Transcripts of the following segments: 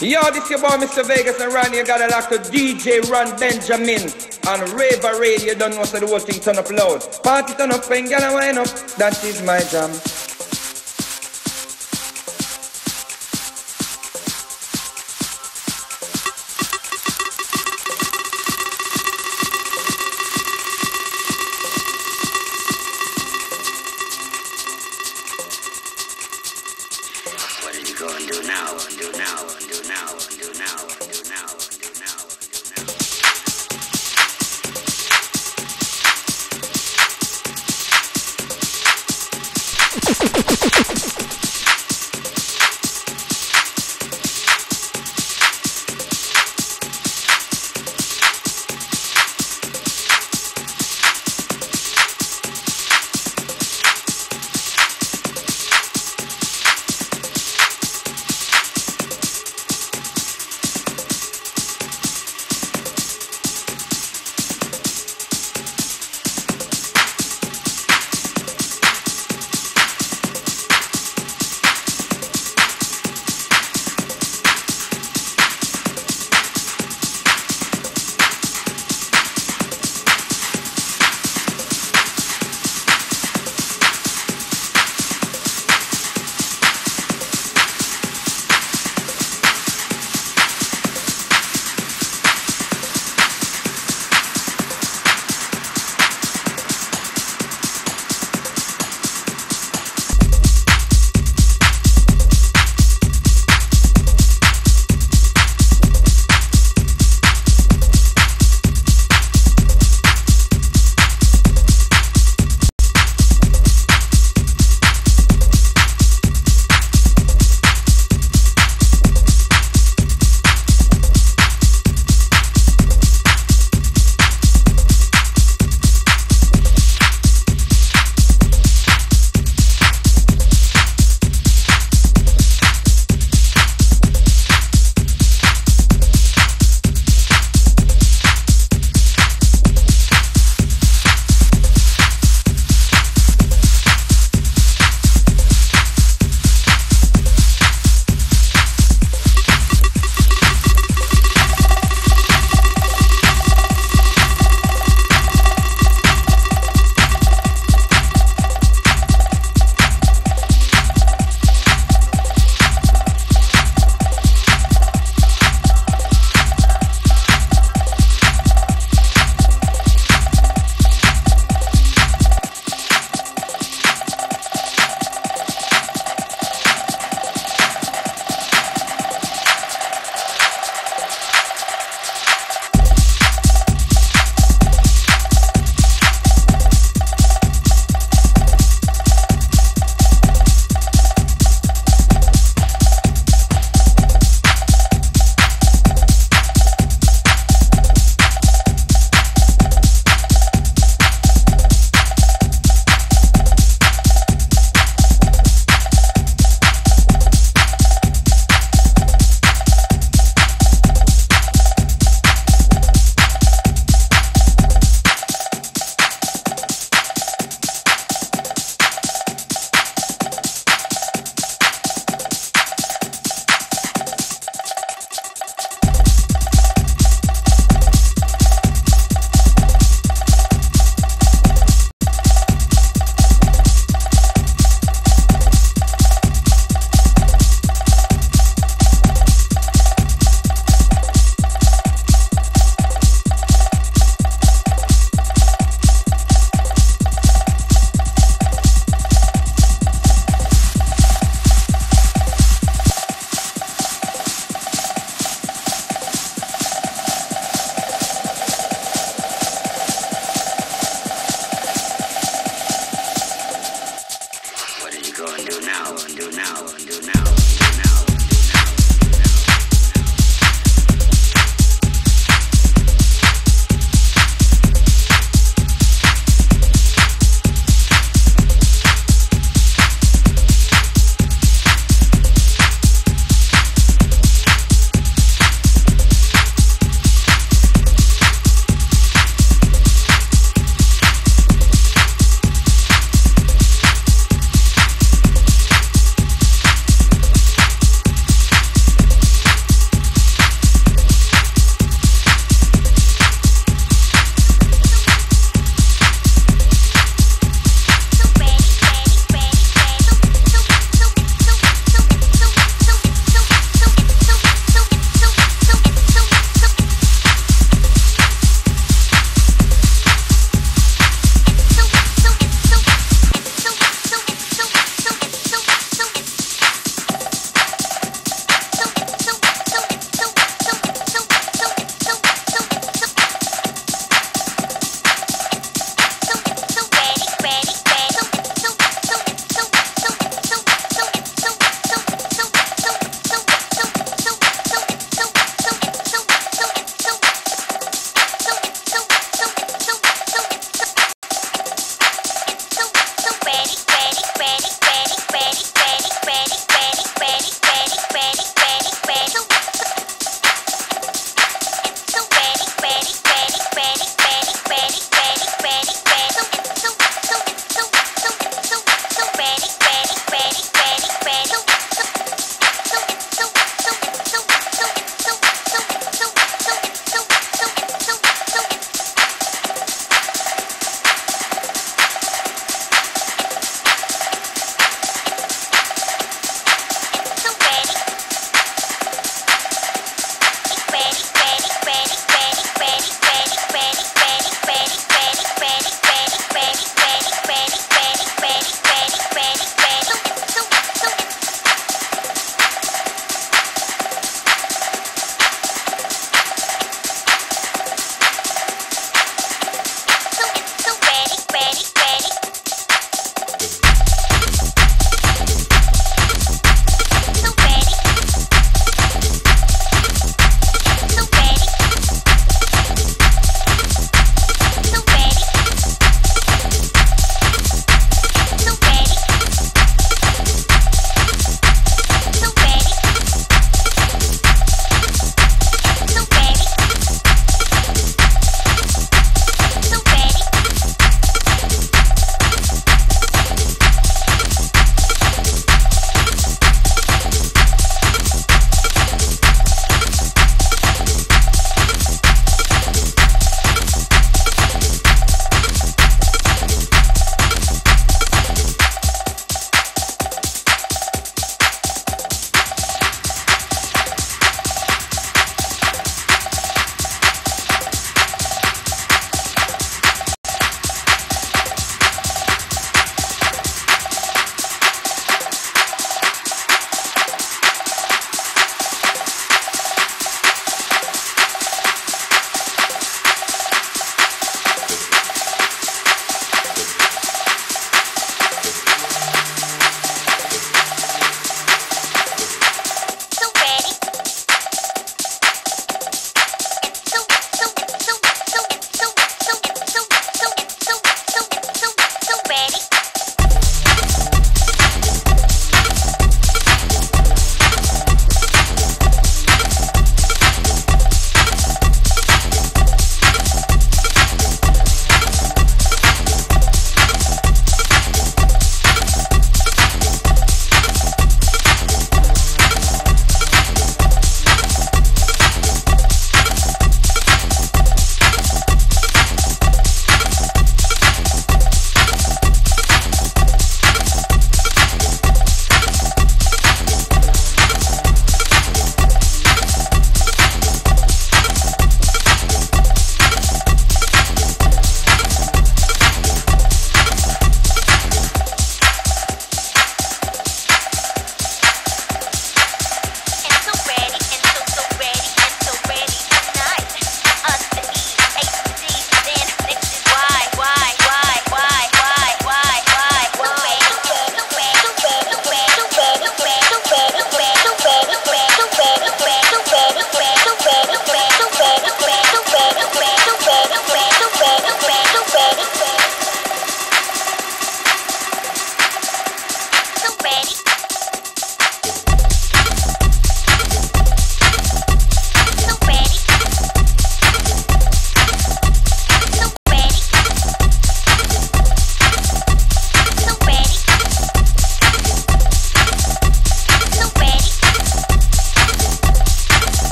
Yo, this your boy Mr. Vegas and Ronnie. You got a lock to DJ Ron Benjamin on Raver Radio. Don't know so the whole thing turn up loud. Party turn up when get wine up. That is my jam.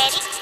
ready?